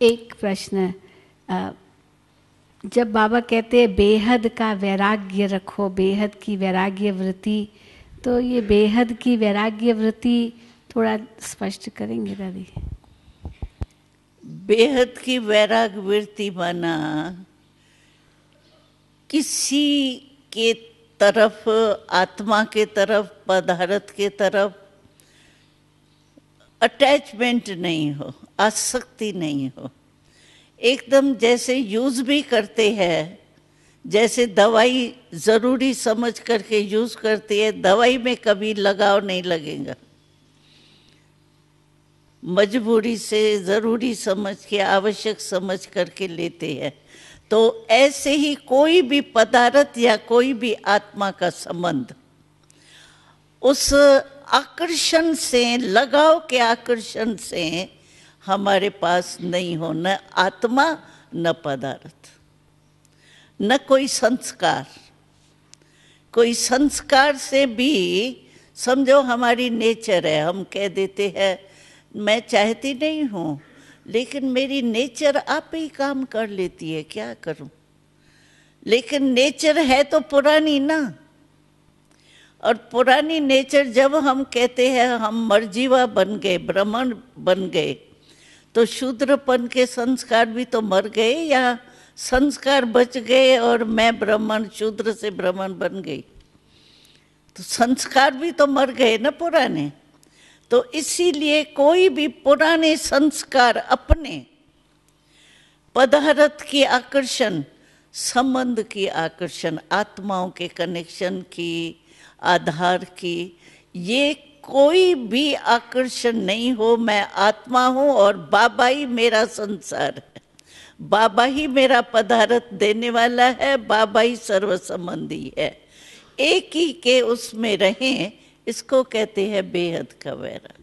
एक प्रश्न जब बाबा कहते हैं, बेहद का वैराग्य रखो, बेहद की वैराग्य वृत्ति तो ये बेहद की वैराग्य वृत्ति थोड़ा स्पष्ट करेंगे दादी। बेहद की वैराग वृत्ति माना किसी के तरफ़, आत्मा के तरफ़, पदार्थ के तरफ़ अटैचमेंट नहीं हो, आसक्ति नहीं हो। एकदम जैसे यूज़ भी करते हैं, जैसे दवाई ज़रूरी समझ करके यूज़ करती है, दवाई में कभी लगाव नहीं लगेगा। मजबूरी से ज़रूरी समझ के, आवश्यक समझ करके लेते हैं। तो ऐसे ही कोई भी पदार्थ या कोई भी आत्मा का संबंध, उस आकर्षण से, लगाव के आकर्षण से हमारे पास नहीं हो, न आत्मा, न पदार्थ, न कोई संस्कार। कोई संस्कार से भी समझो हमारी नेचर है, हम कह देते हैं, मैं चाहती नहीं हूँ, लेकिन मेरी नेचर आप ही काम कर लेती है, क्या करूँ? लेकिन नेचर है तो पुरानी ना। और पुरानी नेचर जब हम कहते हैं, हम मरजीवा बन गए, ब्राह्मण बन गए तो शूद्रपन के संस्कार भी तो मर गए या संस्कार बच गए और मैं ब्राह्मण, शूद्र से ब्राह्मण बन गई? तो संस्कार भी तो मर गए ना पुराने? तो इसीलिए कोई भी पुराने संस्कार अपने, पदार्थ की आकर्षण संबंध की आकर्षण, आत्माओं के कनेक्शन की, आधार की, ये कोई भी आकर्षण नहीं हो। मैं आत्मा हूँ और बाबा ही मेरा संसार है। बाबा ही मेरा पदार्थ देने वाला है, बाबा ही सर्व संबंधी है। एक ही के उसमें रहें, इसको कहते हैं बेहद का वैराग।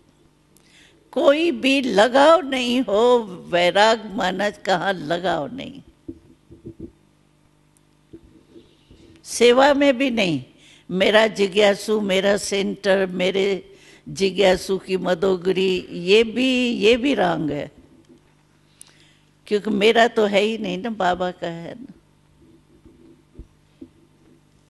कोई भी लगाव नहीं हो, वैराग माना कहाँ लगाव नहीं। सेवा में भी नहीं। मेरा जिज्ञासु, मेरा सेंटर, मेरे जिज्ञासु की मदोगरी, ये भी ये भी रंग है। क्योंकि मेरा तो है ही नहीं ना, बाबा का है ना।